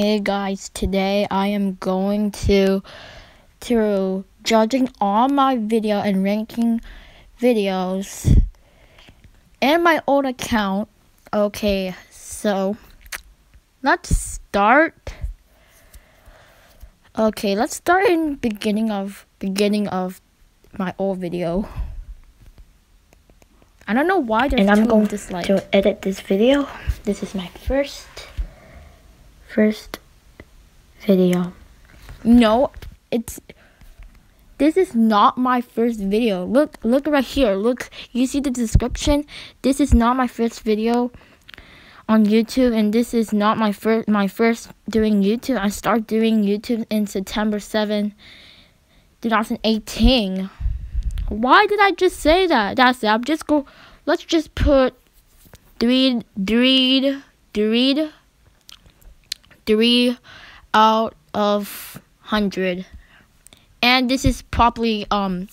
Hey guys, today I am going to to judging all my video and ranking videos and my old account. Okay, so let's start. Okay, let's start in beginning of beginning of my old video. I don't know why there's and I'm going dislike. to edit this video. This is my first first video. No, it's this is not my first video. Look, look right here. Look, you see the description. This is not my first video on YouTube, and this is not my first my first doing YouTube. I started doing YouTube in September 7, 2018. Why did I just say that? That's it. I'm just go. Let's just put three, three, three three out of hundred. And this is probably um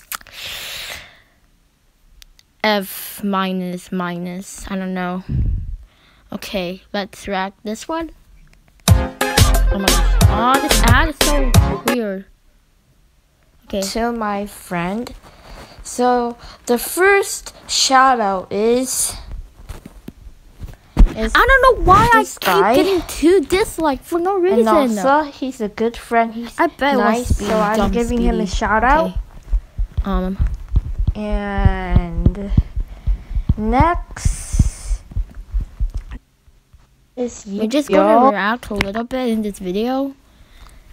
F minus minus. I don't know. Okay, let's rack this one. Oh my gosh. Oh, this ad is so weird. Okay. To my friend. So the first shout out is is I don't know why I this keep guy. getting two dislikes for no reason. and also he's a good friend. He's I bet nice, so I'm giving him a Speedy. shout Okay. out. Um, And next is we're just gonna react a little bit in this video.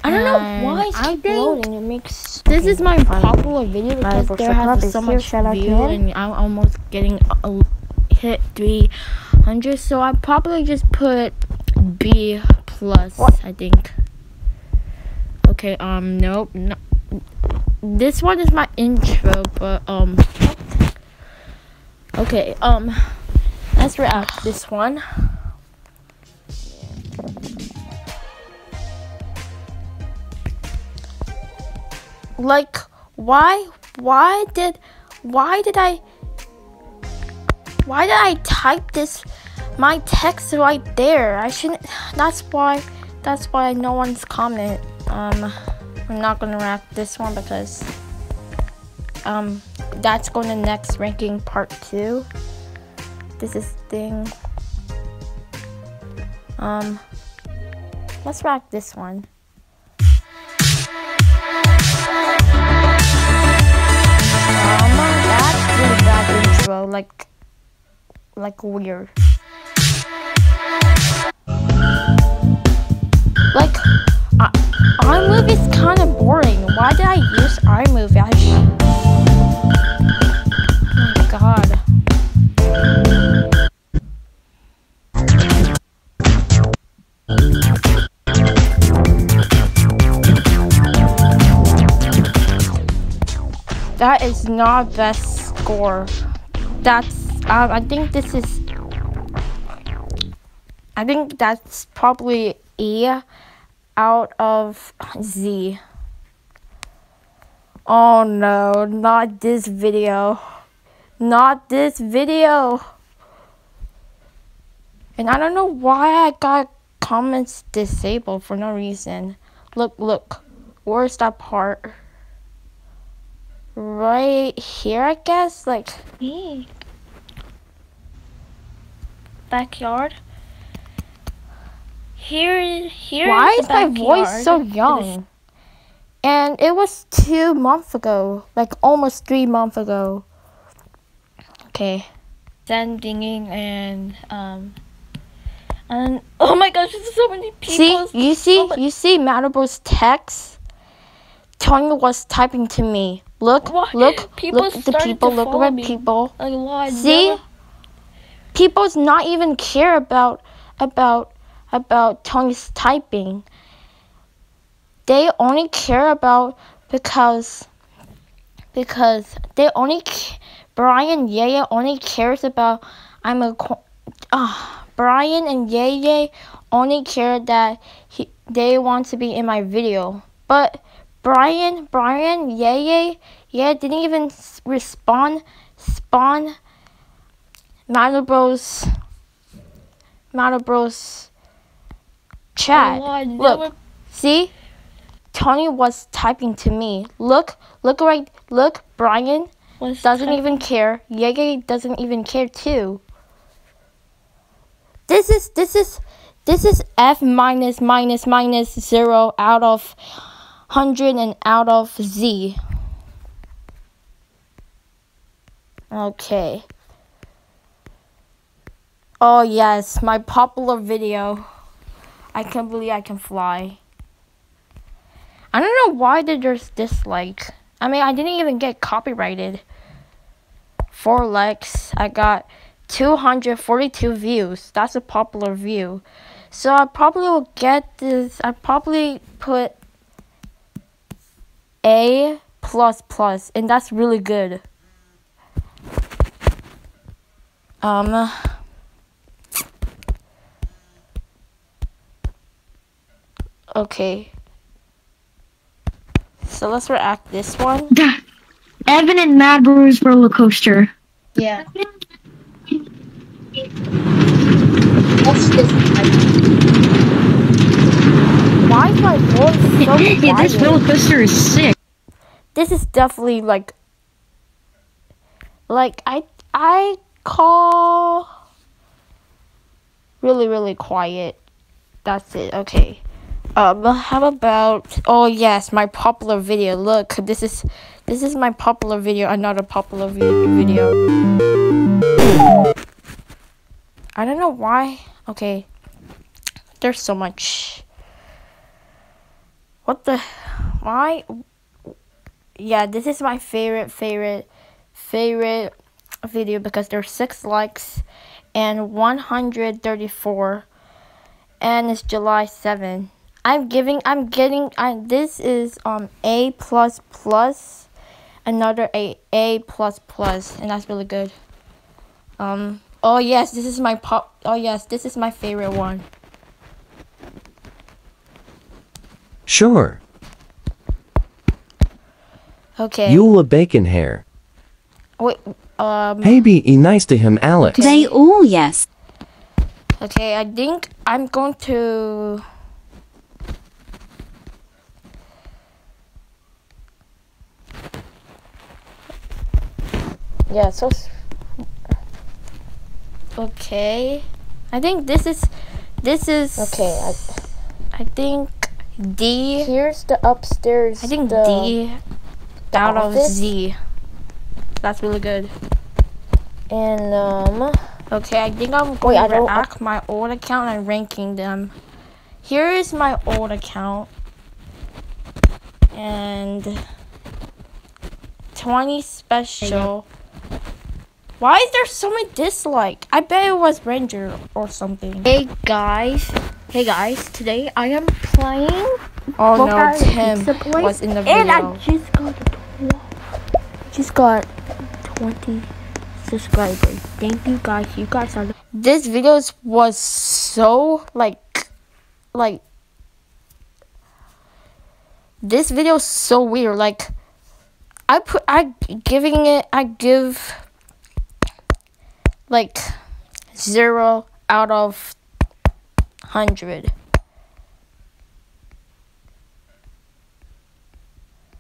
I don't know why it's I think. It makes This is my fun. popular video because there has so much view and I'm almost getting a, hit 300 so I probably just put B plus I think okay um nope no. this one is my intro but um okay um let's react this one like why why did why did I why did I type this my text right there? I shouldn't that's why that's why no one's comment. Um I'm not gonna rack this one because um that's going to next ranking part two. This is thing. Um let's rack this one. That's really bad intro, like, like weird. Like, I, iMovie is kind of boring. Why did I use iMovie? I oh my god. That is not best score. That's um, I think this is. I think that's probably E out of Z. Oh no, not this video. Not this video. And I don't know why I got comments disabled for no reason. Look, look. Where's that part? Right here, I guess? Like, Me. Backyard. Here, here. why is is my voice so young? And it was two months ago, like almost three months ago. Okay. Sending and um. And oh my gosh, there's so many people. See, you see, so you see Matterbo's text. Tony was typing to me. Look, What? look, People look at the people. Look at me. people. lot. See? People's not even care about about about Tony's typing. They only care about because because they only Brian Yaya only cares about I'm a ah Brian and Yaya only care that he they want to be in my video. But Brian, Brian, Yaya, yeah, didn't even respond, spawn Matter Bros, Matter Bros chat. Oh, Look, never- see? Tony was typing to me. Look, look right, look, Brian doesn't typing- even care. Yege doesn't even care too. This is this is this is f minus minus minus zero out of hundred and out of z. Okay. Oh yes, my popular video. I can't believe I can fly. I don't know why did there's dislike. I mean, I didn't even get copyrighted. Four likes. I got 242 views. That's a popular view. So I probably will get this. I probably put A plus plus, and that's really good. Um. Okay. So let's react this one. Evan and Mad Brews roller coaster. Yeah. What's this? Why is my voice so yeah, this roller coaster is sick. This is definitely like, like I I call really really quiet. That's it. Okay. Um, how about? Oh yes, my popular video. Look, this is this is my popular video. Another popular vi- video. I don't know why. Okay. There's so much. What the? Why? Yeah, this is my favorite, favorite, favorite video because there's six likes and 134, and it's July 7. I'm giving, I'm getting, I, this is um A plus plus, another A A plus plus, and that's really good. Um. Oh yes, this is my pop. Oh yes, this is my favorite one. Sure. Okay. Eula Bacon Hair. Wait. Um. Hey, be e nice to him, Alex. They all yes. Okay, I think I'm going to. Yeah, so. Okay. I think this is. This is. Okay, I, I think D. here's the upstairs. I think D out of? Z. That's really good. And um, Okay, I think I'm going I to react my old account and ranking them. Here is my old account. And 20 special. Why is there so many dislike? I bet it was Ranger or something. hey guys, hey guys, today I am playing. Oh no, Tim was in the And I just got just got 20 subscribers. Thank you guys. You guys are This video was so like like this video is so weird. Like I put I giving it I give like zero out of hundred.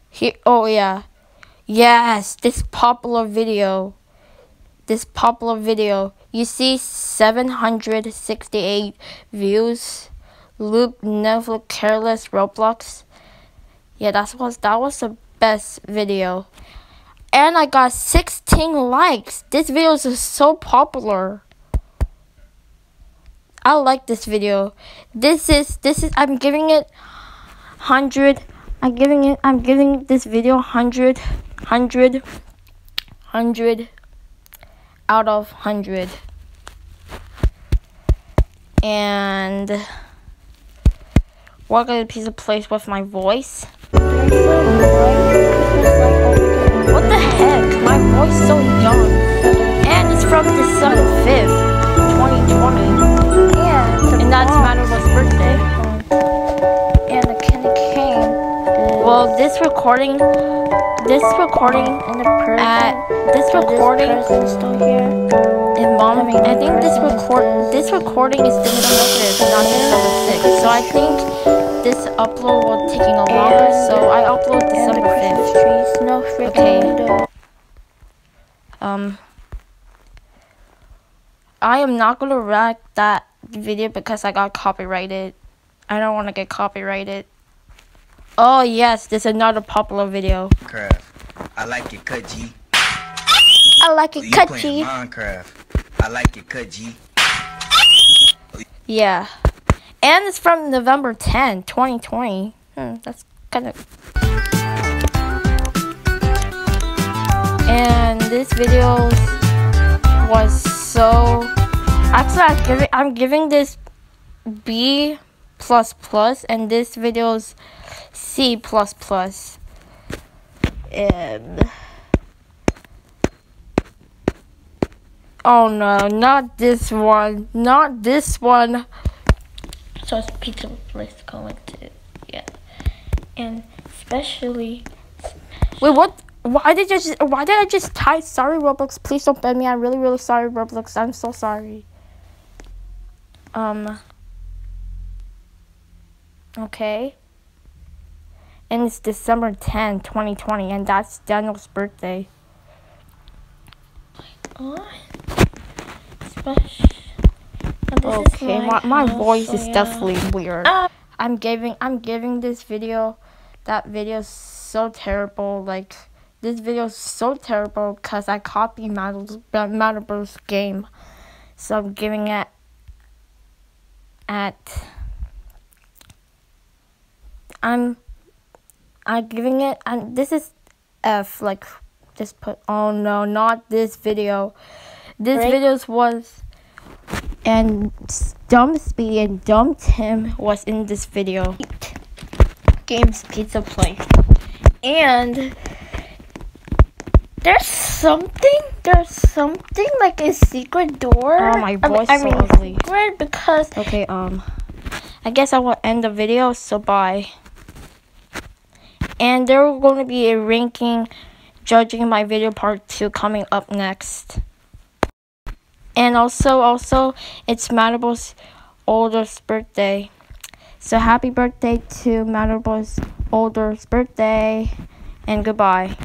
Here oh yeah. Yes, this popular video. This popular video. You see 768 views. Loop never careless Roblox. Yeah, that was that was the best video. And I got 16 likes. This video is so popular. I like this video. This is this is I'm giving it 100 I'm giving it I'm giving this video 100 100 100 out of 100 and what a piece of place with my voice what the heck my voice so young and it's from december 5th 2020 yeah. and that's Madeline's birthday And the candy cane. well this recording this recording And the person. at this recording This still here. is mom. I mean, I think this record this recording is December fifth, not December sixth. So I think this upload will taking a longer. So I upload And the December Christmas fifth. No Okay. Um, I am not gonna wreck that video because I got copyrighted. I don't want to get copyrighted. Oh yes, this is another popular video. Minecraft. I like it cut G. I like it you cut G. Minecraft. I like it cut G. Yeah, and it's from November 10, 2020. Hmm, that's kind of. And this video was so. Actually, I'm giving I'm giving this B plus plus, and this video's C plus plus. And oh no, not this one, not this one. So it's pizza place going to yeah. And especially Wait, what? Why did I just? Why did I just type? Sorry, Roblox. Please don't ban me. I'm really, really sorry, Roblox. I'm so sorry. Um. Okay. And it's December 10, 2020, and that's Daniel's birthday. on special. And this is Okay, my, my voice so is yeah. definitely weird. Ah. I'm giving I'm giving this video that video is so terrible. Like this video is so terrible because I copied Matter's game. So I'm giving it at I'm I'm giving it and this is F like just put oh no not this video. This Right. videos was and Dumb Speed and Dumb Tim was in this video. Games Pizza Place. And there's something, there's something like a secret door. Oh, my I mean- voice I so mean, ugly. Secret because Okay, um, I guess I will end the video, so bye. And there will going to be a ranking judging my video part 2 coming up next. And also, also, it's Matterable's oldest birthday. So happy birthday to Matterable's oldest birthday, and goodbye.